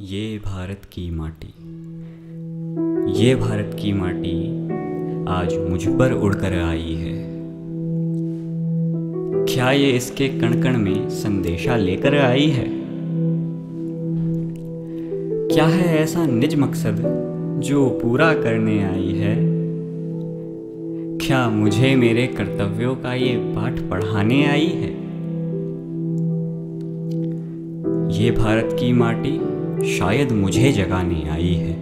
ये भारत की माटी। ये भारत की माटी आज मुझ पर उड़कर आई है। क्या ये इसके कण कण में संदेशा लेकर आई है? क्या है ऐसा निज मकसद जो पूरा करने आई है? क्या मुझे मेरे कर्तव्यों का ये पाठ पढ़ाने आई है? ये भारत की माटी शायद मुझे जगाने आई है।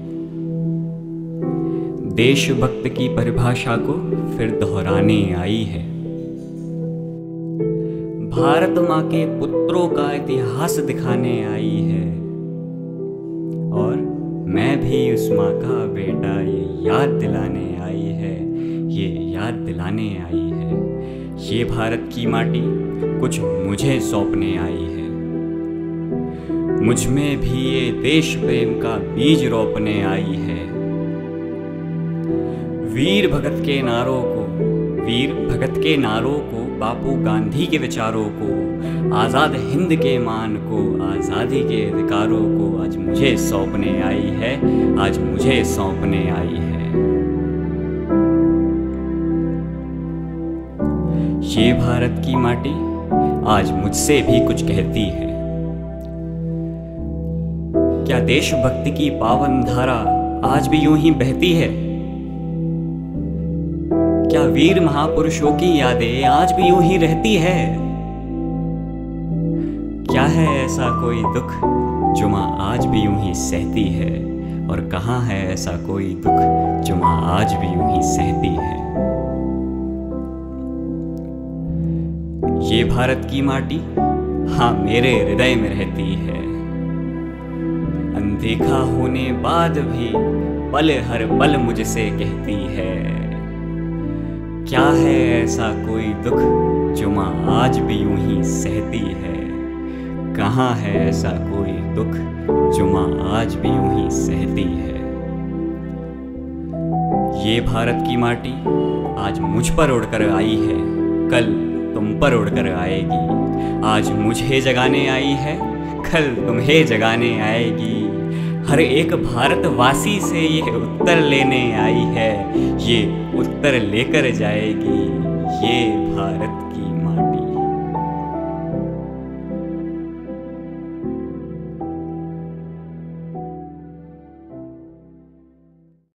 देशभक्त की परिभाषा को फिर दोहराने आई है। भारत माँ के पुत्रों का इतिहास दिखाने आई है। और मैं भी उस माँ का बेटा ये याद दिलाने आई है। ये याद दिलाने आई है। ये भारत की माटी कुछ मुझे सौंपने आई है मुझमें भी ये देश प्रेम का बीज रोपने आई है। वीर भगत के नारों को, वीर भगत के नारों को, बापू गांधी के विचारों को, आज़ाद हिंद के मान को, आज़ादी के अधिकारों को आज मुझे सौंपने आई है, आज मुझे सौंपने आई है। ये भारत की माटी आज मुझसे भी कुछ कहती है। क्या देशभक्ति की पावन धारा आज भी यूँ ही बहती है? क्या वीर महापुरुषों की यादें आज भी यूँ ही रहती है? क्या है ऐसा कोई दुख जो माँ आज भी यूँ ही सहती है? और कहाँ है ऐसा कोई दुख जो माँ आज भी यूँ ही सहती है? ये भारत की माटी हाँ मेरे हृदय में रहती है। अनदेखा होने बाद भी पल हर पल मुझसे कहती है, क्या है ऐसा कोई दुख जो माँ आज भी यूँ ही सहती है? कहाँ है ऐसा कोई दुख जो माँ आज भी यूँ ही सहती है? ये भारत की माटी आज मुझ पर उड़कर आई है, कल तुम पर उड़कर आएगी। आज मुझे जगाने आई है, कल तुम्हें जगाने आएगी। हर एक भारतवासी से ये उत्तर लेने आई है। ये उत्तर लेकर जाएगी। ये भारत